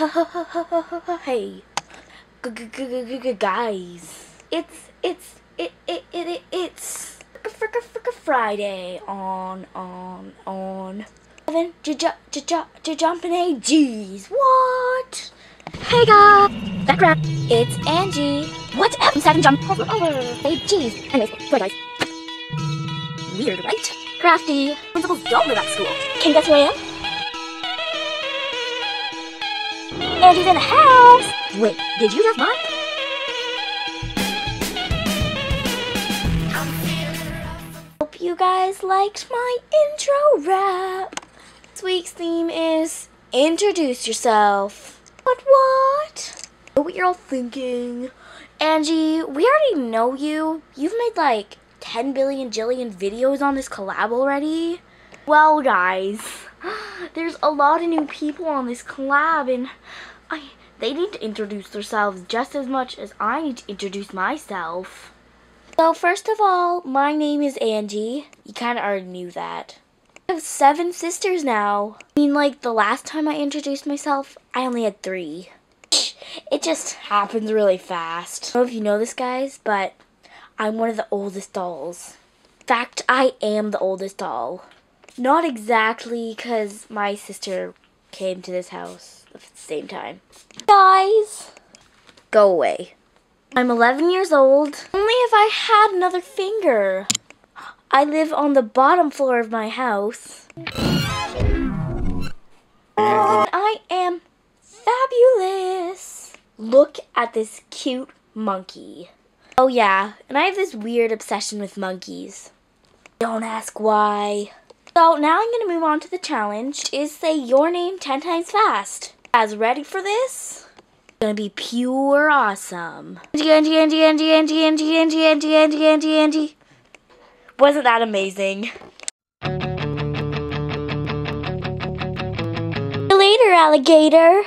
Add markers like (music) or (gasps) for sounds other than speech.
(laughs) hey, guys, it's it's it it it, it it's fricka fricka Friday on on on. Seven j j j j j jumping AGs. What? Hey guys, background. It's Angie. What? I'm seven jump over over. Hey jeez. Anyways, guys. Weird, right? Crafty. Principals don't live at school. Can you guess who I am? Angie's in the house! Wait, did you just mine? Hope you guys liked my intro rap. This week's theme is Introduce Yourself. What, what? Know what you're all thinking? Angie, we already know you. You've made like 10 billion jillion videos on this collab already. Well, guys, (gasps) there's a lot of new people on this collab and I they need to introduce themselves just as much as I need to introduce myself. So first of all, my name is Angie. You kind of already knew that. I have seven sisters now. I mean, like, the last time I introduced myself, I only had three. It just happens really fast. I don't know if you know this, guys, but I'm one of the oldest dolls. In fact, I am the oldest doll. Not exactly, because my sister came to this house at the same time. Guys, go away. I'm 11 years old. Only if I had another finger. I live on the bottom floor of my house. And I am fabulous. Look at this cute monkey. Oh yeah, and I have this weird obsession with monkeys. Don't ask why. So now I'm going to move on to the challenge, is say your name 10 times fast As ready for this? It's gonna be pure awesome. Angie, Angie, Angie, Angie, Angie, Angie, Angie, Angie, Angie, Angie, Angie. Wasn't that amazing? later, alligator.